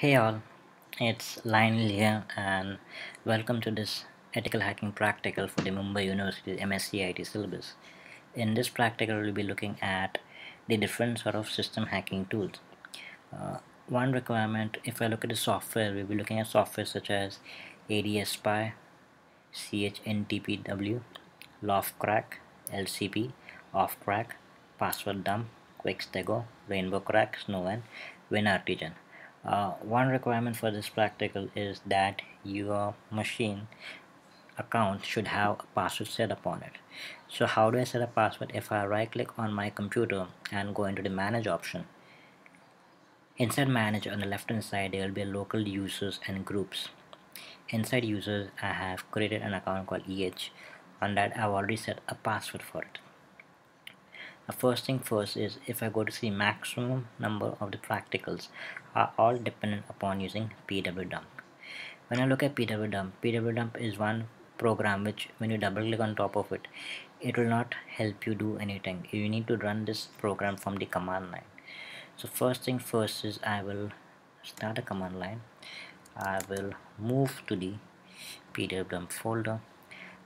Hey all, it's Lionel here and welcome to this ethical hacking practical for the Mumbai University MSc IT syllabus. In this practical we'll be looking at the different sort of system hacking tools. Uh, one requirement if I look at the software we'll be looking at software such as ADSPy, CHNTPW, LoftCrack, LCP, OffCrack, Password Dump, Quickstego, Rainbow Crack, and WinRTGen. Uh, one requirement for this practical is that your machine account should have a password set up on it. So how do I set a password? If I right click on my computer and go into the manage option inside manage on the left hand side there will be local users and groups. Inside users I have created an account called EH on that I've already set a password for it the first thing first is if I go to see maximum number of the practicals are all dependent upon using pwdump when I look at pwdump pwdump is one program which when you double click on top of it it will not help you do anything. You need to run this program from the command line. So first thing first is I will start a command line. I will move to the pwdump folder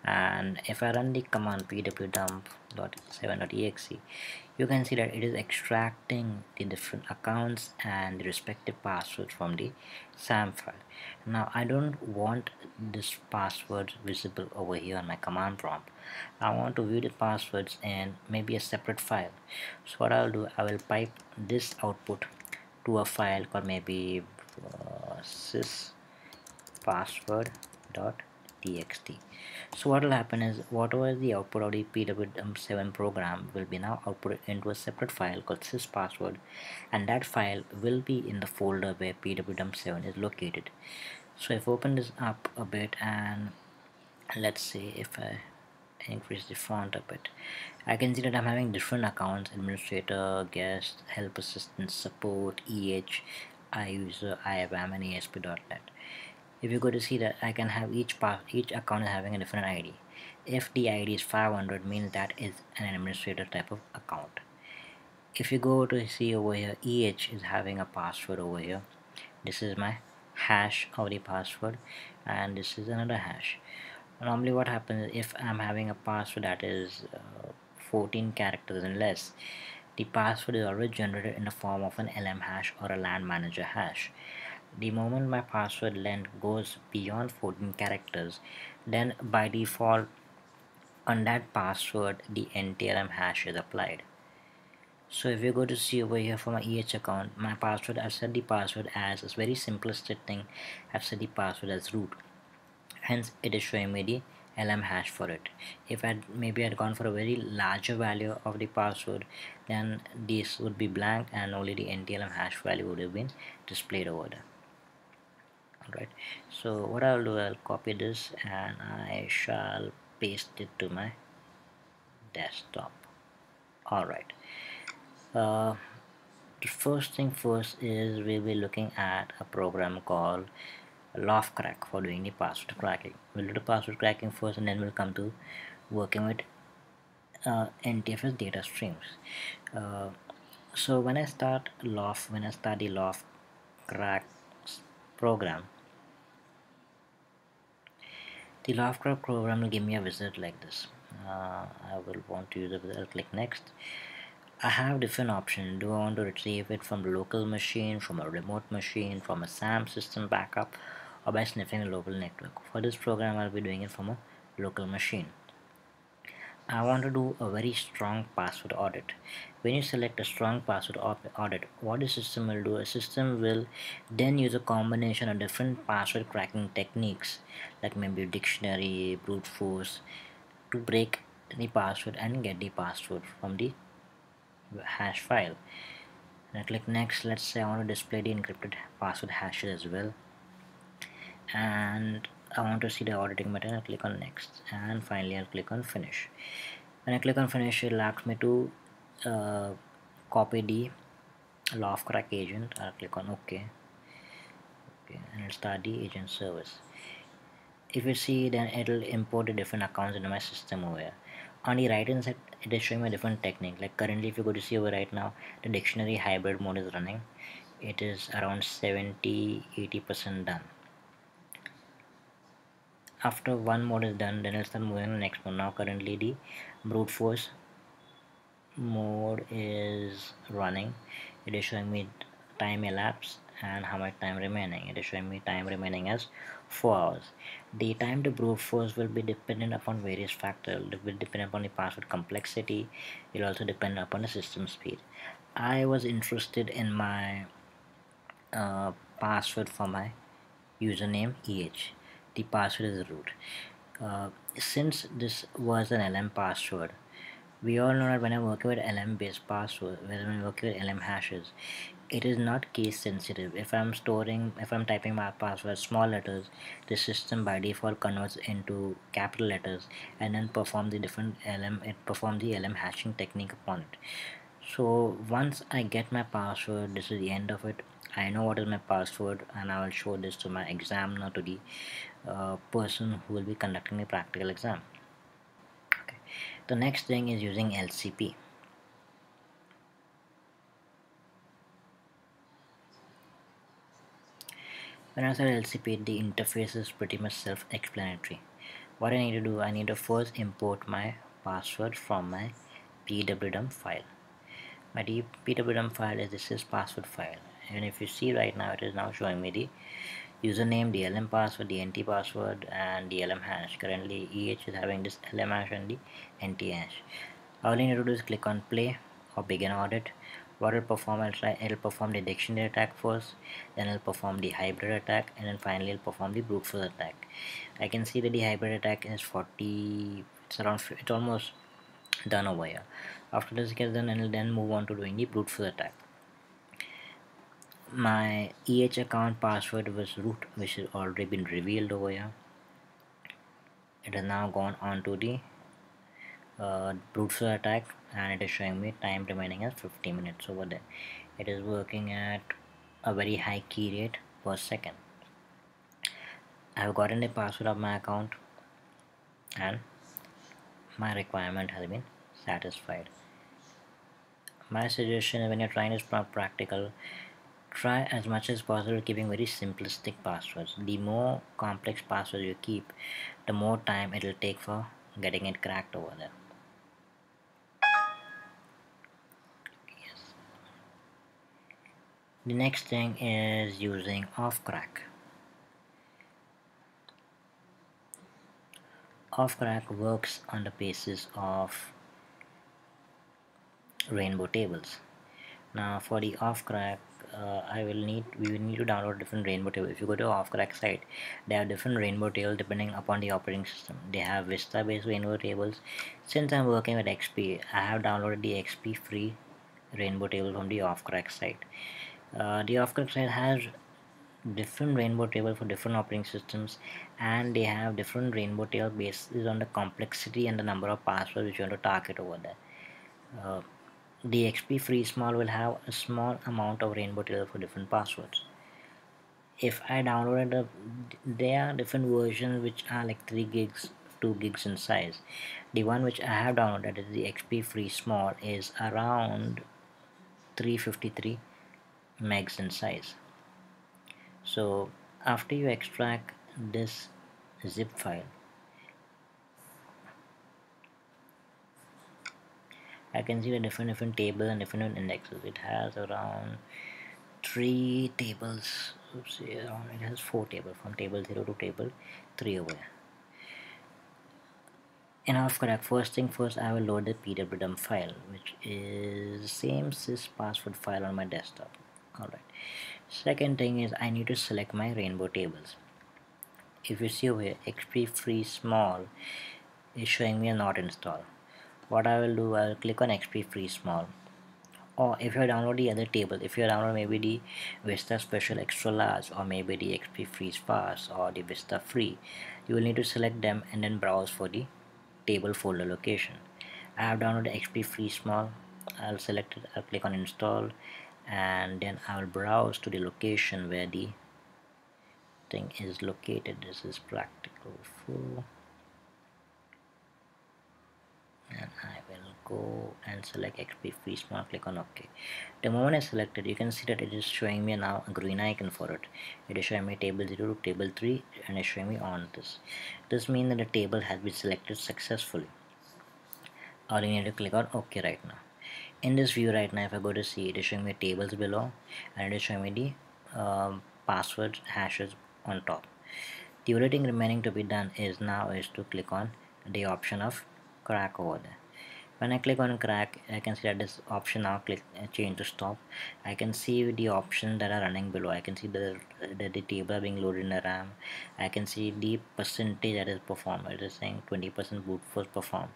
and if I run the command pwdump.7.exe you can see that it is extracting the different accounts and the respective passwords from the SAM file. Now I don't want this password visible over here on my command prompt. I want to view the passwords in maybe a separate file. So what I'll do I will pipe this output to a file called maybe uh, sys password dot txt so what will happen is whatever the output of the pwm7 program will be now output into a separate file called syspassword and that file will be in the folder where pwm7 is located. So if I open this up a bit and let's see if I increase the font a bit I can see that I'm having different accounts administrator guest help assistant support EH iUser IAM and ASP.NET if you go to see that I can have each part each account is having a different ID if the ID is 500 means that is an administrator type of account. If you go to see over here EH is having a password over here. This is my hash of the password and this is another hash. Normally what happens if I'm having a password that is uh, 14 characters and less the password is always generated in the form of an LM hash or a LAN manager hash the moment my password length goes beyond 14 characters then by default on that password the NTLM hash is applied. So if you go to see over here for my EH account my password I've set the password as a very simplistic thing I've set the password as root. Hence it is showing me the LM hash for it. If I maybe I'd gone for a very larger value of the password then this would be blank and only the NTLM hash value would have been displayed over there right? So what I'll do I'll copy this and I shall paste it to my desktop. Alright uh, the first thing first is we'll be looking at a program called LoftCrack for doing the password cracking. We'll do the password cracking first and then we'll come to working with uh, NTFS data streams. Uh, so when I start loft when I start the crack program the LoftCrack program will give me a wizard like this. Uh, I will want to use it I'll click next. I have different options do I want to retrieve it from the local machine from a remote machine from a SAM system backup or by sniffing a local network? For this program I'll be doing it from a local machine I want to do a very strong password audit. When you select a strong password audit, what the system will do, a system will then use a combination of different password cracking techniques like maybe dictionary, brute force to break the password and get the password from the hash file. And I click next, let's say I want to display the encrypted password hashes as well. And I want to see the auditing button I click on next and finally I'll click on finish when I click on finish it asks me to uh, copy the Crack agent. I'll click on OK. Okay and I'll start the agent service. If you see then it'll import the different accounts into my system over here. On the right hand side it is showing a different technique. Like currently if you go to see over right now the dictionary hybrid mode is running. It is around 70 80 percent done. After one mode is done then I'll start moving to the next one now currently the brute force. Mode is running. It is showing me time elapsed and how much time remaining. It is showing me time remaining as 4 hours. The time to brute force will be dependent upon various factors. It will depend upon the password complexity. It will also depend upon the system speed. I was interested in my uh, password for my username EH the password is root. Uh, since this was an LM password we all know that when I'm working with LM based password when I'm working with LM hashes it is not case sensitive. If I'm storing if I'm typing my password small letters the system by default converts into capital letters and then perform the different LM it perform the LM hashing technique upon it. So once I get my password this is the end of it I know what is my password and I will show this to my examiner to the uh, person who will be conducting the practical exam. Okay. the next thing is using LCP when I say LCP the interface is pretty much self-explanatory. What I need to do I need to first import my password from my pwdump file. My pwdump file is this is password file and if you see right now it is now showing me the username the lm password the nt password and the lm hash. Currently eh is having this lm hash and the nt hash. All you need to do is click on play or begin audit. What will perform I'll try it'll perform the dictionary attack first then it'll perform the hybrid attack and then finally it'll perform the brute force attack. I can see that the hybrid attack is 40 it's around it's almost done over here. After this gets done it'll then move on to doing the brute force attack my EH account password was root which has already been revealed over here. It has now gone on to the uh, brute force attack and it is showing me time remaining as 50 minutes over there. It is working at a very high key rate per second. I have gotten the password of my account and my requirement has been satisfied. My suggestion when you're trying this practical try as much as possible keeping very simplistic passwords. The more complex passwords you keep the more time it will take for getting it cracked over there. Yes. the next thing is using offcrack offcrack works on the basis of rainbow tables. Now for the offcrack uh, I will need we will need to download different rainbow table. If you go to offcrack site they have different rainbow tables depending upon the operating system. They have vista based rainbow tables. Since I'm working with XP I have downloaded the XP free rainbow table from the offcrack site. Uh, the offcrack site has different rainbow table for different operating systems and they have different rainbow table based on the complexity and the number of passwords which you want to target over there. Uh, the XP free small will have a small amount of rainbow table for different passwords. If I downloaded a, there are different versions which are like 3 gigs 2 gigs in size. The one which I have downloaded is the XP free small is around 353 megs in size. So after you extract this zip file I can see the different different tables and different indexes. It has around three tables. Oops around it has four tables from table 0 to table 3 over here. Enough correct. First thing first I will load the pwdump file which is same sys password file on my desktop. Alright. Second thing is I need to select my rainbow tables. If you see over here xp free small is showing me a not install what I will do I'll click on XP free small. Or if you download the other table if you download maybe the Vista special extra large or maybe the XP freeze fast or the Vista free you will need to select them and then browse for the table folder location. I have downloaded XP free small. I'll select it I'll click on install and then I'll browse to the location where the thing is located. This is practical full and I will go and select XP free smart click on OK. The moment I select it you can see that it is showing me now a green icon for it. It is showing me table 0 to table 3 and it's showing me on this. This means that the table has been selected successfully. All you need to click on OK right now. In this view right now if I go to see it is showing me tables below and it is showing me the um, passwords hashes on top. The only thing remaining to be done is now is to click on the option of crack over there. When I click on crack I can see that this option now click uh, change to stop. I can see the options that are running below. I can see the, the, the table being loaded in the RAM. I can see the percentage that is performed. It is saying 20% brute force perform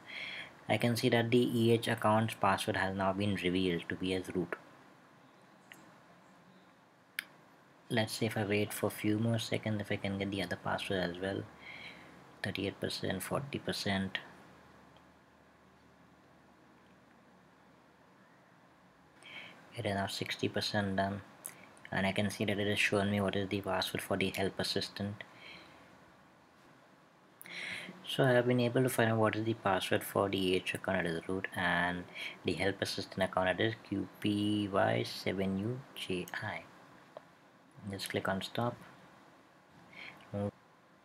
I can see that the EH account's password has now been revealed to be as root. Let's say if I wait for a few more seconds if I can get the other password as well. 38% 40% it is now 60% done. And I can see that it has shown me what is the password for the help assistant. So I have been able to find out what is the password for the EH account that is root and the help assistant account that is QPY7UJI just click on stop.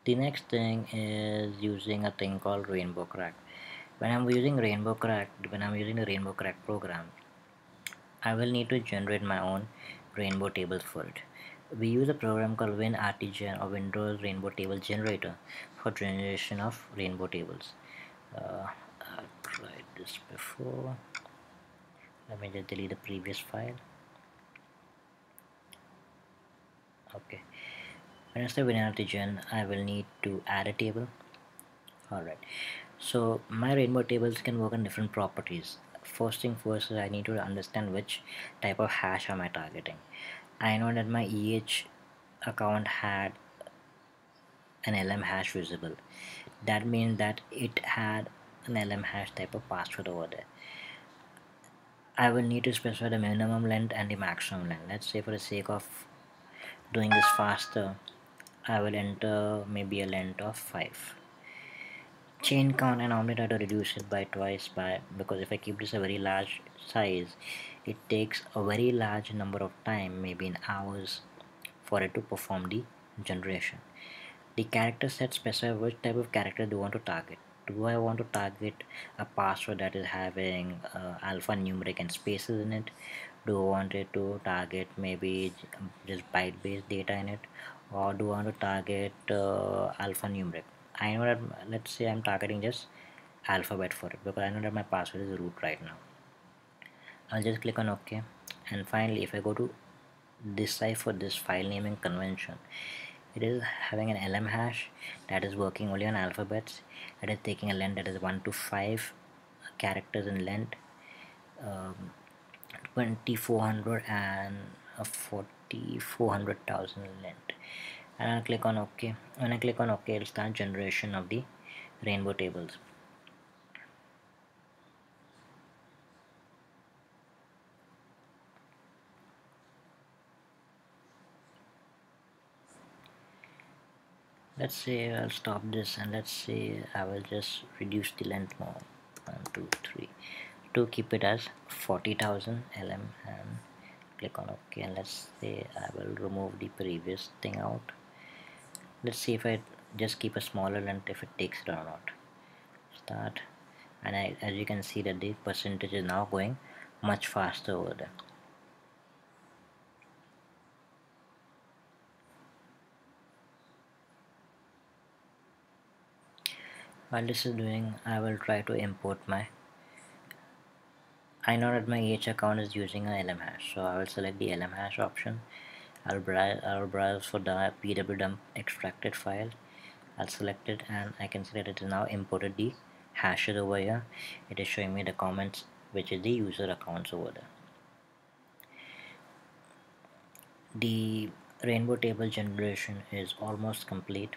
The next thing is using a thing called rainbow crack. When I'm using rainbow crack when I'm using the rainbow crack program I will need to generate my own rainbow tables for it. We use a program called WinRTGen or Windows Rainbow Table Generator for generation of rainbow tables. Uh, I've tried this before. Let me just delete the previous file. Okay. When I say WinRTGen, I will need to add a table. Alright. So my rainbow tables can work on different properties first thing first is I need to understand which type of hash am I targeting. I know that my EH account had an LM hash visible. That means that it had an LM hash type of password over there. I will need to specify the minimum length and the maximum length. Let's say for the sake of doing this faster I will enter maybe a length of 5 chain count and try to reduce it by twice by because if I keep this a very large size it takes a very large number of time maybe in hours for it to perform the generation. The character set specify which type of character do you want to target. Do I want to target a password that is having uh, alphanumeric and spaces in it? Do I want it to target maybe just byte based data in it? Or do I want to target uh, alphanumeric I know that let's say I'm targeting just alphabet for it because I know that my password is root right now. I'll just click on OK and finally if I go to decipher this file naming convention it is having an LM hash that is working only on alphabets it is taking a length that is 1 to 5 characters in length um, 2400 and a 4400,000 length and I'll click on OK when I click on OK it'll start generation of the rainbow tables. Let's say I'll stop this and let's say I will just reduce the length more. One two three. To keep it as 40,000 LM and click on OK and let's say I will remove the previous thing out let's see if I just keep a smaller length if it takes it or not. Start. And I, as you can see that the percentage is now going much faster over there. While this is doing I will try to import my I know that my EH account is using a LM hash so I will select the LM hash option I'll browse, I'll browse for the pwdump extracted file. I'll select it and I can see that it is now imported the hashes over here. It is showing me the comments which is the user accounts over there. The rainbow table generation is almost complete.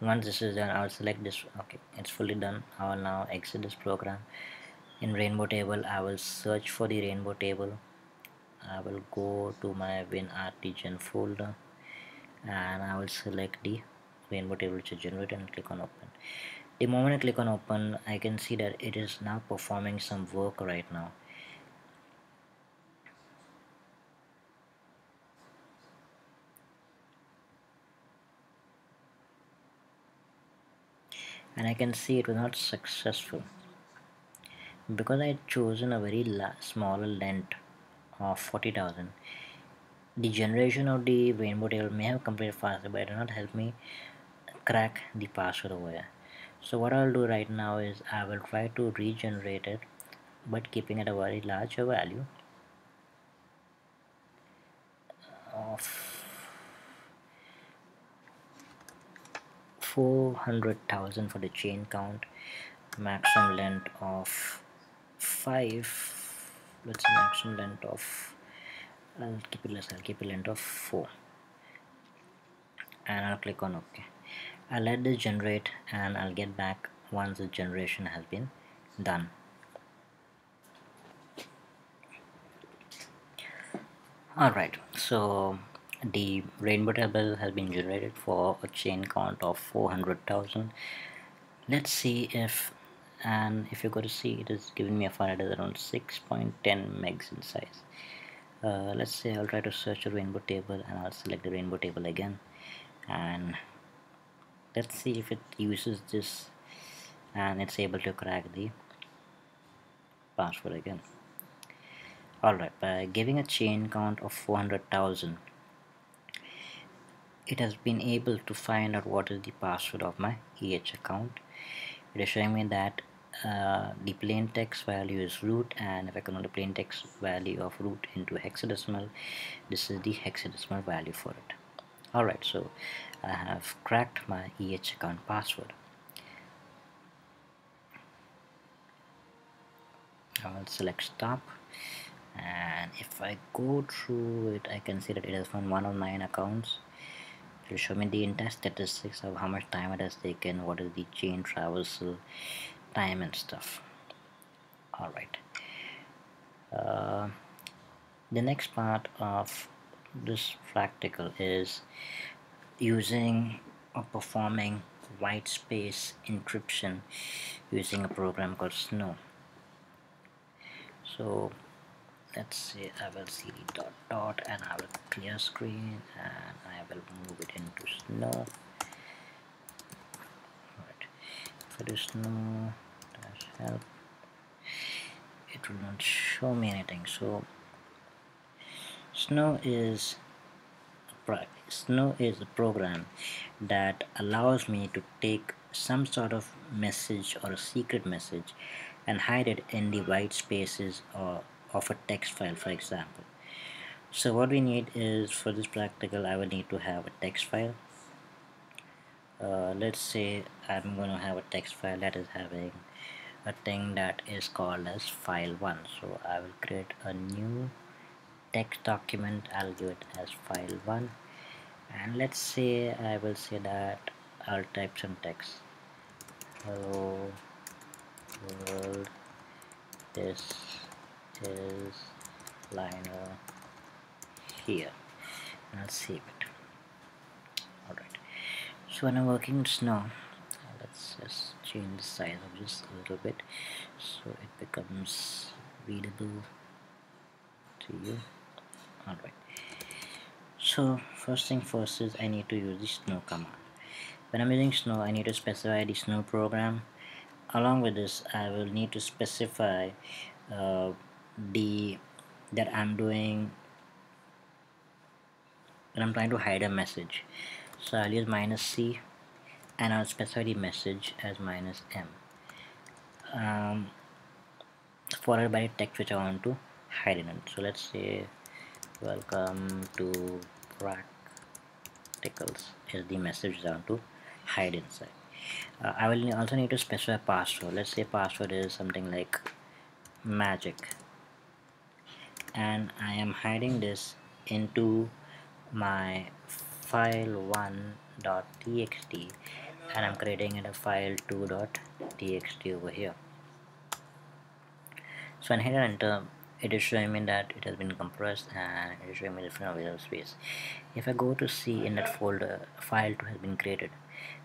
Once this is done I'll select this okay it's fully done. I will now exit this program. In rainbow table I will search for the rainbow table I will go to my WinRTGen folder and I will select the rainbow table to generate and click on open. The moment I click on open I can see that it is now performing some work right now. And I can see it was not successful because I had chosen a very small length of 40,000 the generation of the rainbow table may have completed faster but it did not help me crack the password over here. So what I'll do right now is I will try to regenerate it but keeping it a very larger value of 400,000 for the chain count maximum length of 5 let's say maximum length of I'll keep it less I'll keep it length of 4 and I'll click on OK I'll let this generate and I'll get back once the generation has been done. Alright so the rainbow table has been generated for a chain count of 400,000 let's see if and if you go to see it is giving me a file that is around 6.10 megs in size. Uh, let's say I'll try to search a rainbow table and I'll select the rainbow table again. And let's see if it uses this and it's able to crack the password again. Alright by giving a chain count of 400,000 it has been able to find out what is the password of my EH account. It is showing me that uh, the plain text value is root and if I convert the plain text value of root into hexadecimal this is the hexadecimal value for it. Alright so I have cracked my EH account password. I'll select stop and if I go through it I can see that it has found one of nine accounts. It will show me the entire statistics of how much time it has taken what is the chain traversal time and stuff. All right. Uh, the next part of this practical is using or performing white space encryption using a program called snow. So let's say I will cd dot dot and I will clear screen and I will move it into snow. Right. For the snow help it will not show me anything so snow is snow is a program that allows me to take some sort of message or a secret message and hide it in the white spaces or of a text file for example. So what we need is for this practical I will need to have a text file. Uh, let's say I'm going to have a text file that is having a thing that is called as file1 so I will create a new text document. I'll give it as file1 and let's say I will say that I'll type some text hello world. This is liner here. And I'll save it. Alright. So when I'm working with snow let's just change the size of this a little bit so it becomes readable to you. Alright. So first thing first is I need to use the snow command. When I'm using snow I need to specify the snow program. Along with this I will need to specify uh, the that I'm doing when I'm trying to hide a message. So I'll use minus C and I'll specify the message as minus M. Um, followed by text which I want to hide in it so let's say welcome to practicals is the message I want to hide inside. Uh, I will also need to specify password. Let's say password is something like magic. And I am hiding this into my file1.txt and I'm creating it a file2.txt over here. So when I hit enter it is showing me that it has been compressed and it is showing me the different available space. If I go to see in that folder file2 has been created.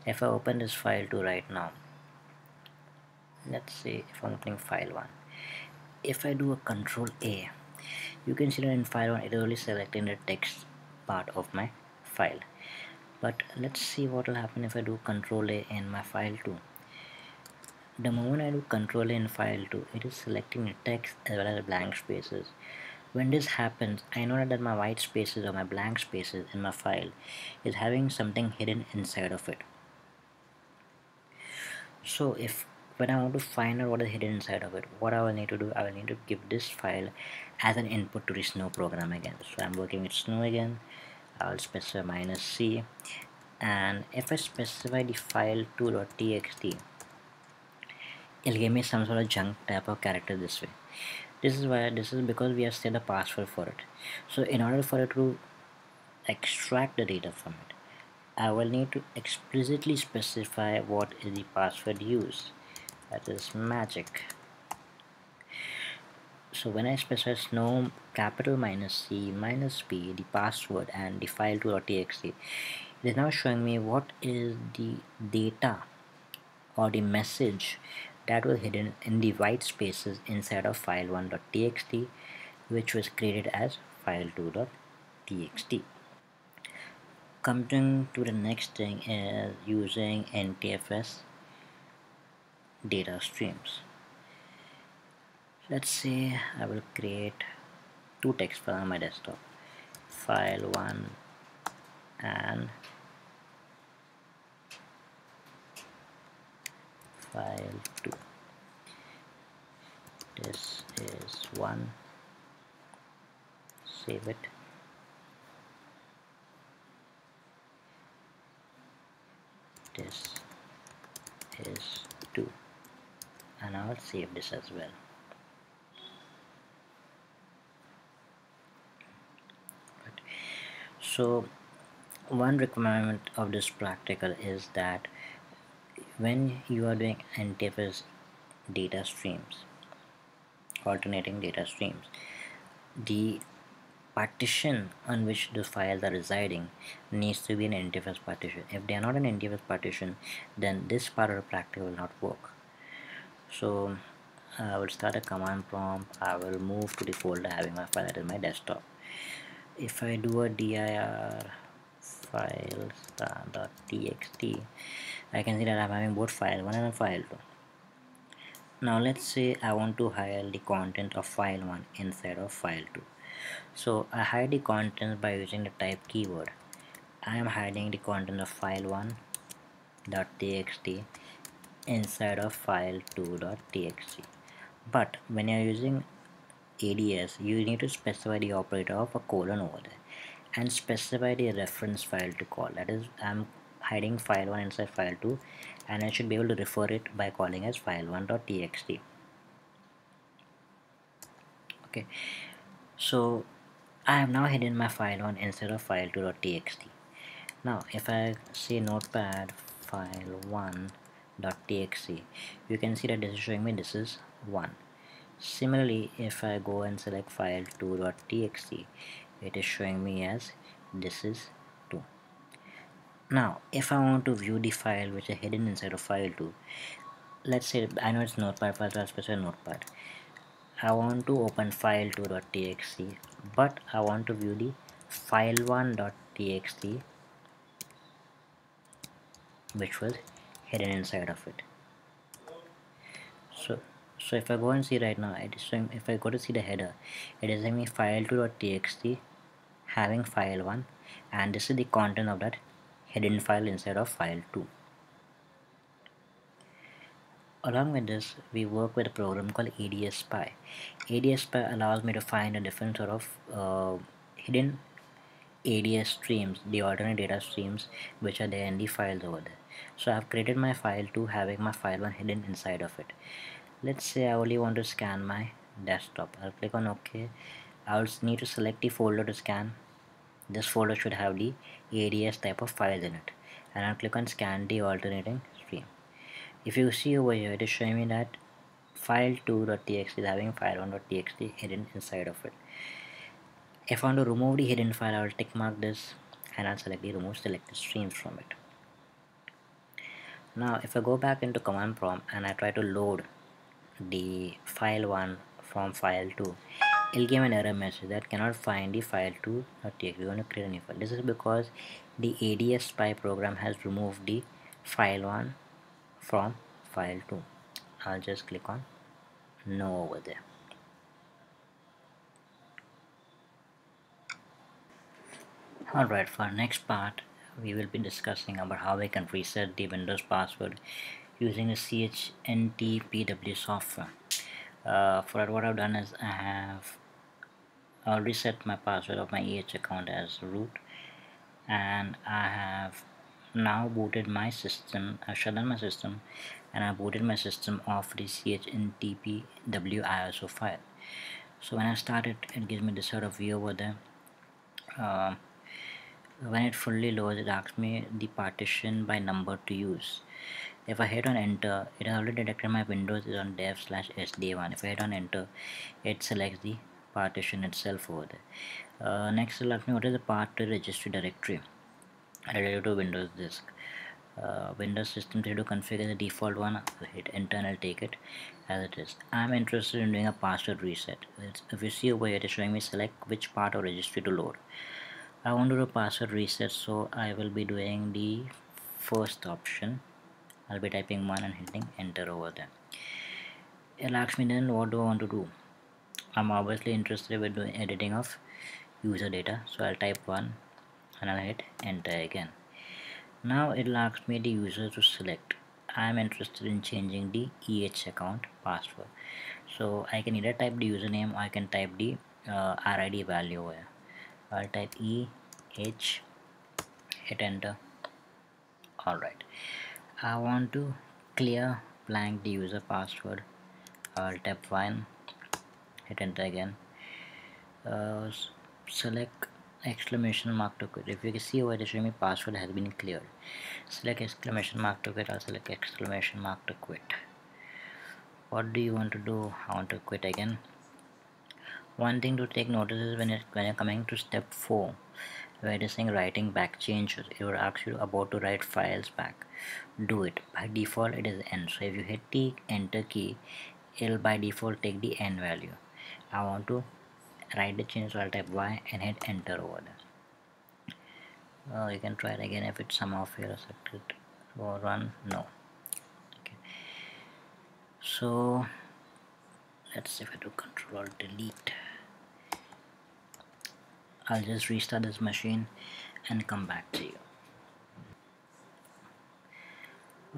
If I open this file2 right now let's see if I'm opening file 1 if I do a control A you can see that in file 1 it is only selecting the text part of my file but let's see what will happen if I do control A in my file 2 the moment I do control A in file 2 it is selecting the text as well as the blank spaces. When this happens I know that my white spaces or my blank spaces in my file is having something hidden inside of it. So if when I want to find out what is hidden inside of it what I will need to do I will need to give this file as an input to the snow program again. So I'm working with snow again I'll specify minus c and if I specify the file 2.txt it'll give me some sort of junk type of character this way. This is why this is because we have set a password for it. So in order for it to extract the data from it I will need to explicitly specify what is the password used. That is magic so when I specify snow capital minus C minus P the password and the file 2.txt it is now showing me what is the data or the message that was hidden in the white spaces inside of file 1.txt which was created as file 2.txt coming to the next thing is using NTFS data streams let's say I will create two text files on my desktop. File 1 and file 2 this is 1 save it. This is 2 and I'll save this as well so one requirement of this practical is that when you are doing NTFS data streams alternating data streams the partition on which the files are residing needs to be an NTFS partition. If they are not an NTFS partition then this part of the practical will not work. So I will start a command prompt. I will move to the folder having my file that is my desktop if I do a dir files.txt I can see that I'm having both file 1 and file 2 now let's say I want to hide the content of file 1 inside of file 2 so I hide the content by using the type keyword. I am hiding the content of file 1 .txt inside of file 2.txt but when you're using ADS you need to specify the operator of a colon over there and specify the reference file to call. That is I'm hiding file 1 inside file 2 and I should be able to refer it by calling as file1.txt okay. So I have now hidden my file 1 instead of file2.txt now if I say notepad file 1.txt you can see that this is showing me this is 1 similarly if I go and select file 2.txt it is showing me as this is 2 now if I want to view the file which is hidden inside of file 2 let's say I know it's notepad file specify notepad I want to open file2.txt but I want to view the file1.txt which was hidden inside of it. So so if I go and see right now it is if I go to see the header it is saying me file2.txt having file 1 and this is the content of that hidden file inside of file 2 Along with this, we work with a program called ADS Spy. ADS Spy allows me to find a different sort of uh, hidden ADS streams, the alternate data streams which are there in the files over there. So I've created my file 2 having my file 1 hidden inside of it. Let's say I only want to scan my desktop. I'll click on OK. I'll need to select the folder to scan. This folder should have the ADS type of files in it. And I'll click on scan the alternating stream if you see over here it is showing me that file2.txt is having file1.txt hidden inside of it if I want to remove the hidden file I will tick mark this and I'll select the remove selected streams from it now if I go back into command prompt and I try to load the file 1 from file 2 it'll give an error message that cannot find the file 2 txt we want to create a new file. This is because the ads spy program has removed the file 1 from file 2 I'll just click on no over there. Alright for next part we will be discussing about how we can reset the Windows password using the CHNTPW software. Uh, for that what I've done is I have already set my password of my EH account as root and I have now booted my system, I've shut down my system and I booted my system off the CHNTPW ISO file. So when I start it, it gives me this sort of view over there. Uh, when it fully loads it asks me the partition by number to use if I hit on enter it has already detected my windows is on dev slash sd1 if I hit on enter it selects the partition itself over there. Uh, next asks me what is the path to registry directory related to windows disk? Uh, windows system to configure the default one hit enter and I'll take it as it is. I'm interested in doing a password reset. It's, if you see over here it is showing me select which part of registry to load. I want to do a password reset so I will be doing the first option I'll be typing 1 and hitting enter over there. It asks me then what do I want to do? I'm obviously interested with doing editing of user data so I'll type 1 and I'll hit enter again. Now it'll ask me the user to select. I'm interested in changing the EH account password. So I can either type the username or I can type the uh, RID value here. I'll type E H hit enter. Alright I want to clear blank the user password. I'll tap 1 hit enter again. Uh, select exclamation mark to quit. If you can see over the show me password has been cleared. Select exclamation mark to quit. I'll select exclamation mark to quit. What do you want to do? I want to quit again. One thing to take notice is when, it, when you're coming to step 4 where it is saying writing back changes? It will ask you about to write files back do it. By default it is n. So if you hit the enter key. It'll by default take the n value. I want to write the change so I'll type y and hit enter over there. Uh, you can try it again if it's some of your selected or run. No. Okay. So let's see if I do control delete I'll just restart this machine and come back to you.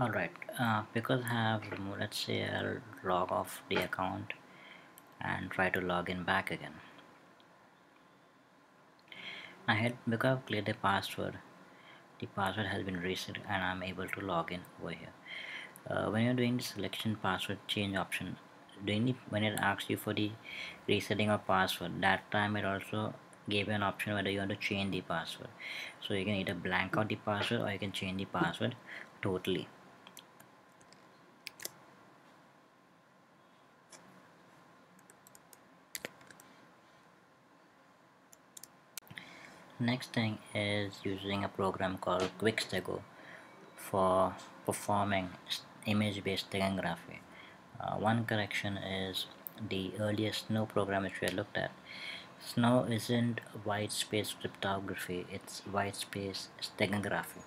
Alright uh, because I have removed let's say I'll log off the account and try to log in back again. I had because I've cleared the password the password has been reset and I'm able to log in over here. Uh, when you're doing the selection password change option doing when it asks you for the resetting of password that time it also gave you an option whether you want to change the password. So you can either blank out the password or you can change the password totally. Next thing is using a program called QuickStego for performing image based steganography uh, one correction is the earliest snow program which we had looked at Snow isn't white space cryptography, it's white space steganography.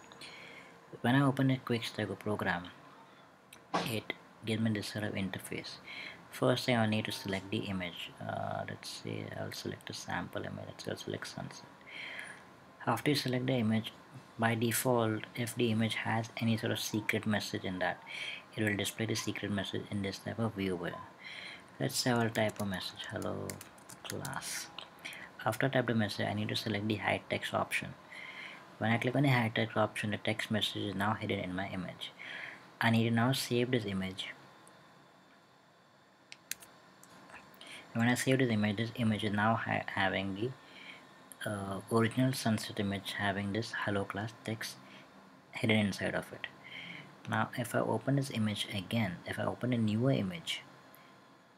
When I open a QuickStego program, it gives me this sort of interface. First thing I need to select the image. Uh, let's say I'll select a sample image. Let's say select sunset. After you select the image, by default, if the image has any sort of secret message in that, it will display the secret message in this type of viewer. Let's say I'll type a message, hello class after type the message I need to select the hide text option. When I click on the hide text option the text message is now hidden in my image. I need to now save this image. And when I save this image this image is now ha having the uh, original sunset image having this hello class text hidden inside of it. Now if I open this image again if I open a newer image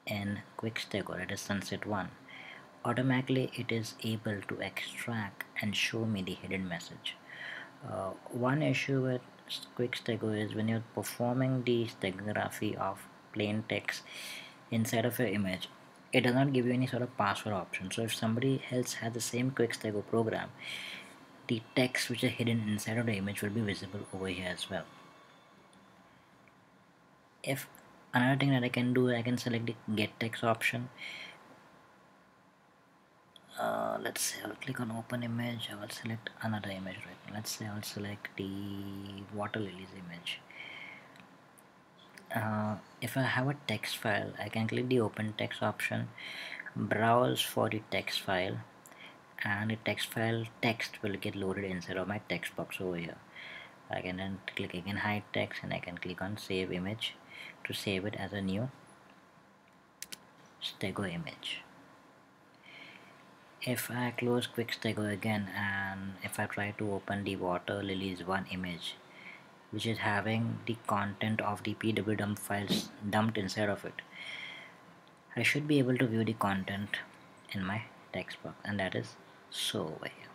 in QuickStego that is sunset 1 automatically it is able to extract and show me the hidden message. Uh, one issue with quick stego is when you're performing the stegography of plain text inside of your image it does not give you any sort of password option. So if somebody else has the same quick stego program the text which is hidden inside of the image will be visible over here as well. If another thing that I can do I can select the get text option uh, let's say I'll click on open image I will select another image right let's say I'll select the water lilies image. Uh, if I have a text file I can click the open text option browse for the text file and the text file text will get loaded inside of my text box over here. I can then click again hide text and I can click on save image to save it as a new stego image if I close QuickStego again and if I try to open the water lilies one image which is having the content of the pwdump files dumped inside of it I should be able to view the content in my text box and that is so here